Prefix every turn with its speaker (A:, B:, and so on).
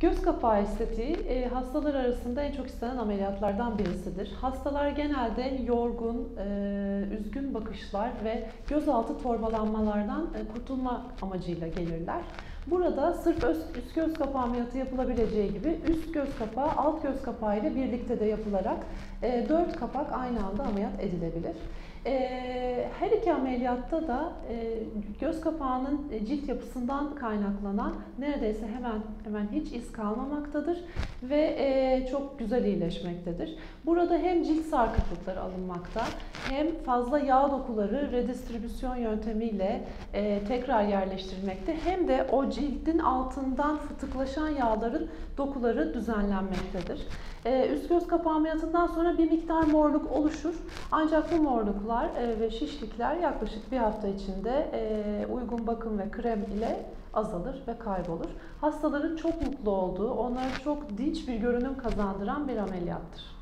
A: Göz kapağı estetiği e, hastalar arasında en çok istenen ameliyatlardan birisidir. Hastalar genelde yorgun, e, üzgün bakışlar ve gözaltı torbalanmalardan e, kurtulma amacıyla gelirler. Burada sırf üst göz kapağı ameliyatı yapılabileceği gibi üst göz kapağı alt göz kapağı ile birlikte de yapılarak e, 4 kapak aynı anda ameliyat edilebilir. E, her iki ameliyatta da e, göz kapağının e, cilt yapısından kaynaklanan neredeyse hemen hemen hiç iz kalmamaktadır ve e, çok güzel iyileşmektedir. Burada hem cilt sarkıklıkları alınmakta hem fazla yağ dokuları redistribüsyon yöntemiyle e, tekrar yerleştirilmekte hem de o cildin altından fıtıklaşan yağların dokuları düzenlenmektedir. E, üst göz kapağı ameliyatından sonra bir miktar morluk oluşur ancak bu morluklar e, ve şişlikler yaklaşık bir hafta içinde e, uygun bakım ve krem ile azalır ve kaybolur. Hastaların çok mutlu olduğu, onlara çok dinç bir görünüm kazandıran bir ameliyattır.